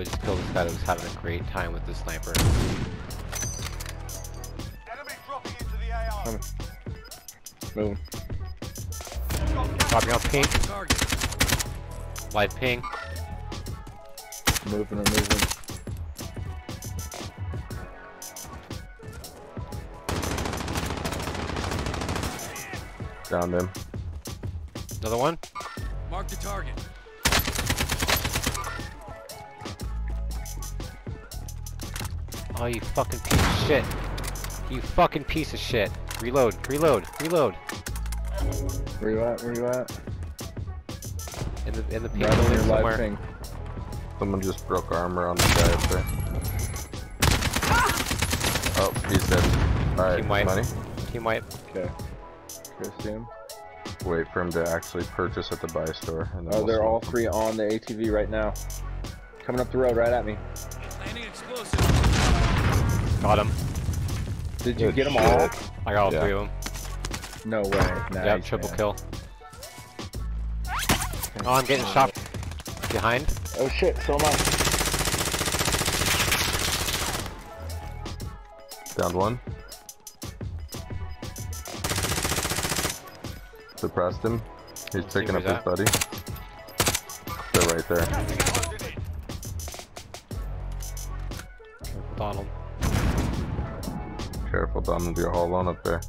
totally just killed this guy that was having a great time with the sniper. Enemy dropping into the AO. Coming. Moving. Dropping out ping, Target. live ping. Moving or moving. Down them. Another one. Mark the target. Oh, you fucking piece of shit. You fucking piece of shit. Reload, reload, reload. Where you at? Where you at? In the in the ping Right building somewhere. ping. Someone just broke armor on the guy up there. Oh, he's dead. Alright, Team money. Team wipe. Okay. Okay, see him. Wait for him to actually purchase at the buy store. And Oh, we'll they're see. all three on the ATV right now. Coming up the road right at me. Landing. Got him. Did you Good get them shit. all? I got all Yeah. three of them. No way. Nice, yep, triple man. kill. Oh, I'm getting shot behind. Oh shit, so am I. Down one. Suppressed him. He's picking up his he's buddy. They're right there. Careful, Donald, you're all alone up there.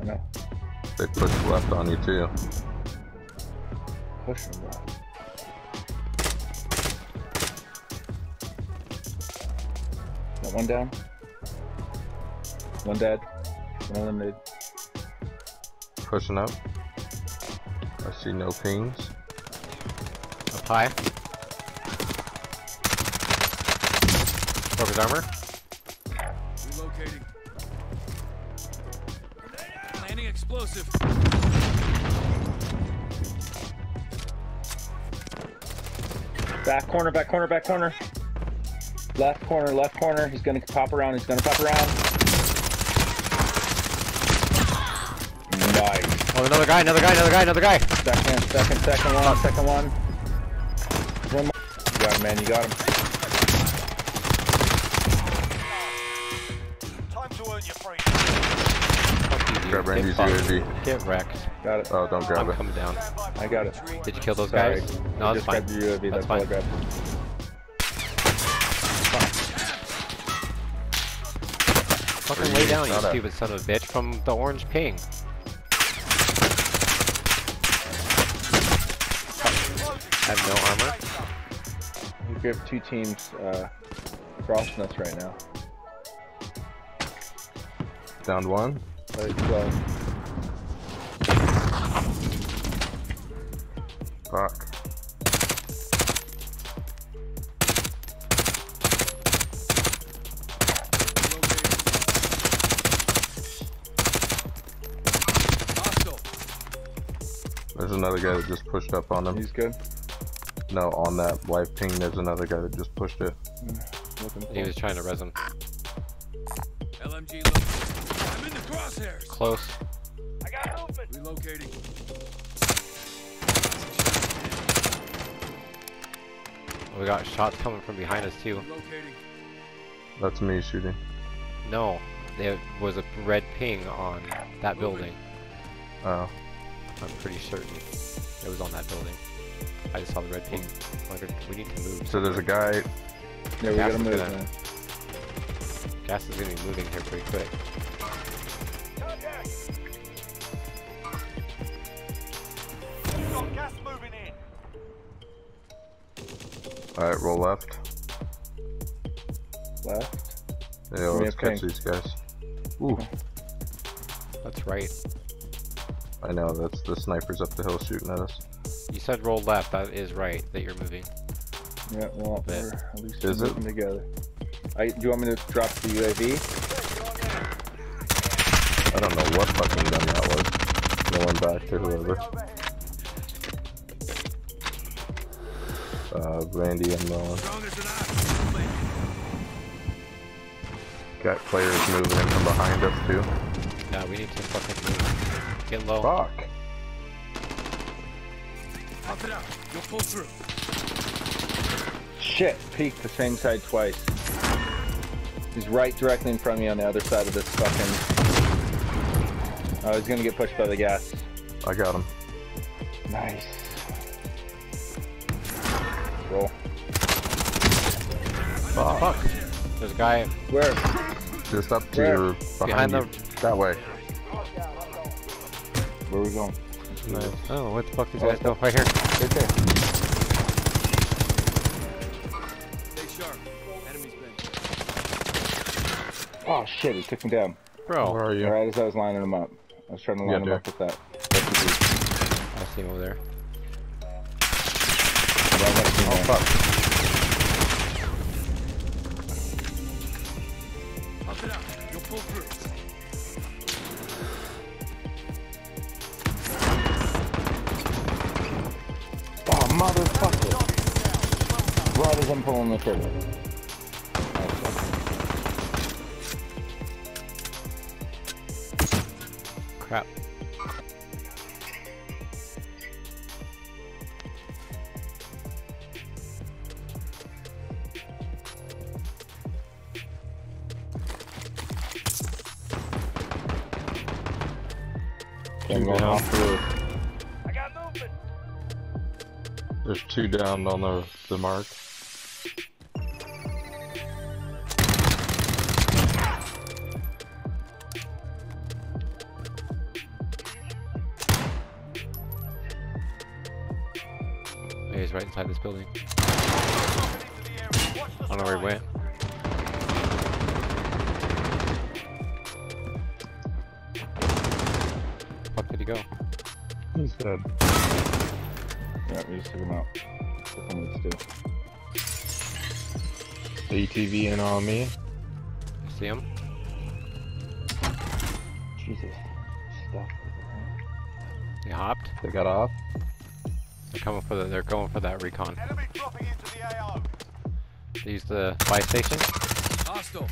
I know. They push left on you too. Push him, bro. Got one down. One dead. One eliminated. Pushing up. I see no pings. Up high. Broke his armor. Explosive. Back corner, back corner, back corner. Left corner, left corner. He's gonna pop around. He's gonna pop around. Nice. Oh, another guy, another guy, another guy, another guy. Second, second, second one, second one. One more. You got him, man. You got him. Grab Get Randy's. UAV. Get wrecked. Got it. Oh, don't grab I'm it. coming down. I got it. Did you kill those Sorry. guys? I No, that's just fine. grabbed your UAV. That's That's, all I fine. grabbed. Fucking lay down, you stupid son of a bitch, from the orange ping. I have no armor. We have two teams uh, crossing us right now. Down one. But it's, Fuck. There's another guy that just pushed up on him. he's good. No, on that live ping, there's another guy that just pushed it. Looking He was trying to res him. LMG crosshairs. Close. I got movement. Relocating. We got shots coming from behind us too. Relocating. That's me shooting. No, there was a red ping on that building. Oh. I'm pretty certain it was on that building. I just saw the red ping. We need to move. So there's a guy. Yeah, we Gas gotta move, gonna- man. Gas is gonna be moving here pretty quick. Alright, roll left. Left. Yeah, Give me let's catch ping. these guys. Ooh, That's right. I know, that's the snipers up the hill shooting at us. You said roll left. That is right. That you're moving. Yeah, well, Bet. we're at least Is it? together. I, do you want me to drop the UAV? I don't know what fucking gun that was. Going back to whoever. Uh, Randy and Nolan. Strong as an ox. Got players moving in from behind us too. Yeah, we need to fucking move. Get low. Fuck. Pop it out. You'll pull through. shit, peeked the same side twice. He's right directly in front of me on the other side of this fucking. Oh, he's gonna get pushed by the gas. I got him. Nice. Roll. Fuck. Fuck. There's a guy Where? Just up to Where? your Behind behind, you. That way. Where are we going? Nice. Oh, what the fuck these oh, guys go? Right here. Right there. Stay sharp. Enemy's been. Oh shit, he took me down. Bro. Where are you? Right as I was lining him up. I was trying to line Yeah, him dude. up with that. I see him over there. Fuck. Up. You'll pull through. Oh, motherfucker. Right as I'm pulling the trigger. Crap. I'm going down. off the roof. There's two down on the the mark. He's right inside this building. I don't know where he went. Go? He's dead. Yeah, we just took him out. Took him. ATV in on me. You see him? Jesus. Stuff. He hopped. They got off. They're coming for the. They're going for that recon. Enemy dropping into the AO. They use the buy station. Hostile.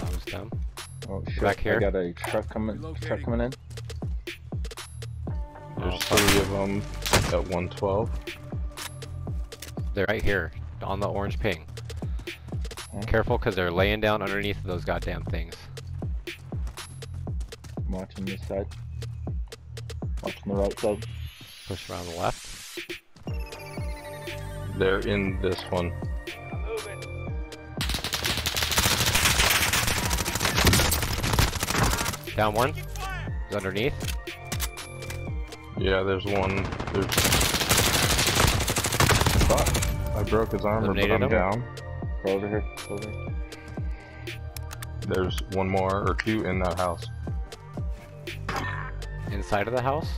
That was dumb. Oh shit. Back here. I got a truck coming truck coming in. There's Oh, fuck. three of them at 112. They're right here on the orange ping. Okay. Careful, because they're laying down underneath those goddamn things. I'm watching this side. Watching the right side. Push around the left. They're in this one. Down one. He's underneath. Yeah, there's one. There's. Fuck. I broke his armor, but Eliminated I'm him? down. Go over here. Go over here. There's one more or two in that house. Inside of the house.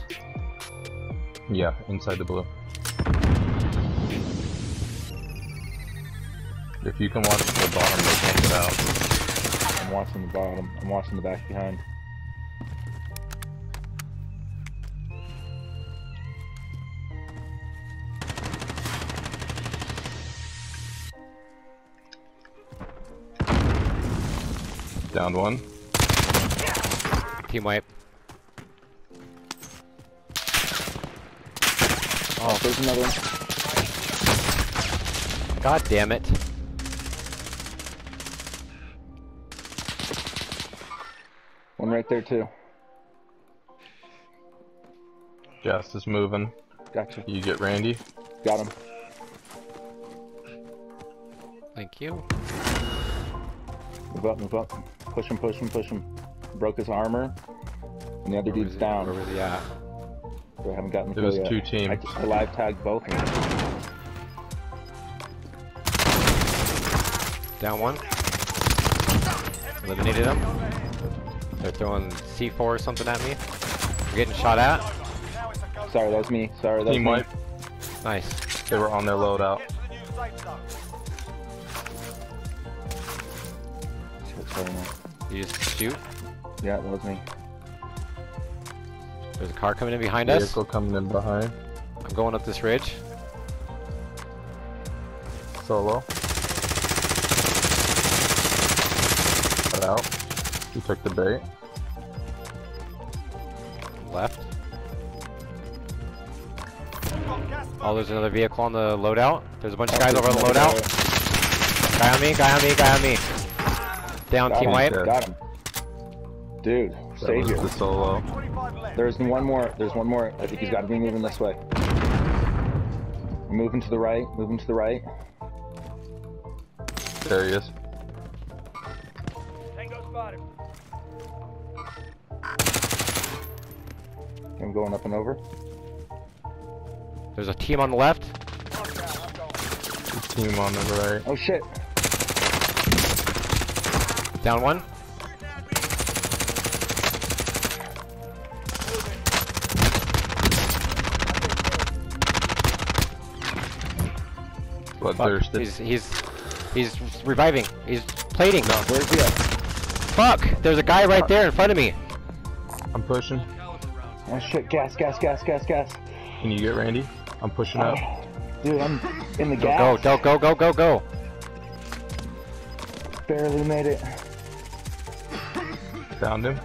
Yeah, inside the blue. If you can watch the bottom, they can't get out. I'm watching the bottom. I'm watching the back behind. Down one. Team wipe. Oh, there's another one. God damn it. One right there too. Jast is moving. Gotcha. You get Randy. Got him. Thank you. Move up, move up. Push him, push him, push him. Broke his armor. And the other Where dude's down. Where was he at? So I haven't gotten the There was kill two teams. I, I live tagged both of them. Down one. Eliminated him. They're throwing C4 or something at me. We're getting shot at. Now it's a go. Sorry, that was me. Sorry, that was Team me. wipe. Nice. They were on their loadout. You just shoot. Yeah, that was me. There's a car coming in behind us. Vehicle coming in behind. I'm going up this ridge. Solo. Cut out. He took the bait. Left. Oh, there's another vehicle on the loadout. There's a bunch of guys over on the loadout. Guy on me, guy on me, guy on me. Down, Got team him, wipe. Got him. Dude, That was savior. the solo. There's one more. There's one more. I think he's got to be moving this way. Moving to the right. Moving to the right. There he is. Tango spotted. I'm going up and over. There's a team on the left. One down, I'm gone. His team on the right. Oh shit. Down one. Fuck. Bloodthirsty. He's he's he's reviving. He's plating. Where's he at? Fuck! There's a guy right there in front of me. I'm pushing. Oh shit. Gas, gas, gas, gas, gas. Can you get Randy? I'm pushing up. Ah, dude, I'm in the Go, gas. go, go, go, go, go. Barely made it. Found him.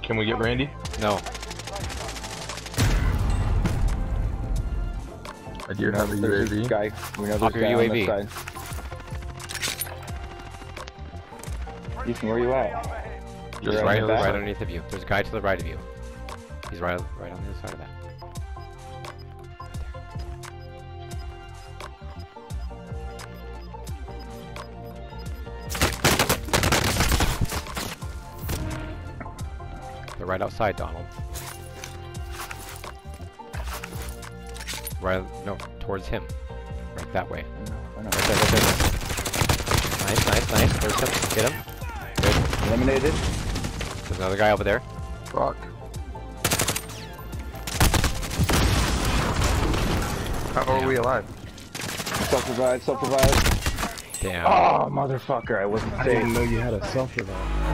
Can we get Randy? No. I do have a There's UAV. guy. We know Pop there's your a guy on UAV. this side. Ethan, where you at? He's You're right, right underneath of you. There's a guy to the right of you. He's right, right on the other side of that. They're right outside, Donald. Right, no, towards him. Right that way. I know. Right there, right there. Nice, nice, nice. There's him. Get him. Good. Eliminated. There's another guy over there. Fuck. How are we alive? Self-revive, self-revive. Damn. Oh, motherfucker, I wasn't I safe. didn't know you had a self revive.